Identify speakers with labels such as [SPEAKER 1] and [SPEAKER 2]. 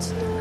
[SPEAKER 1] out.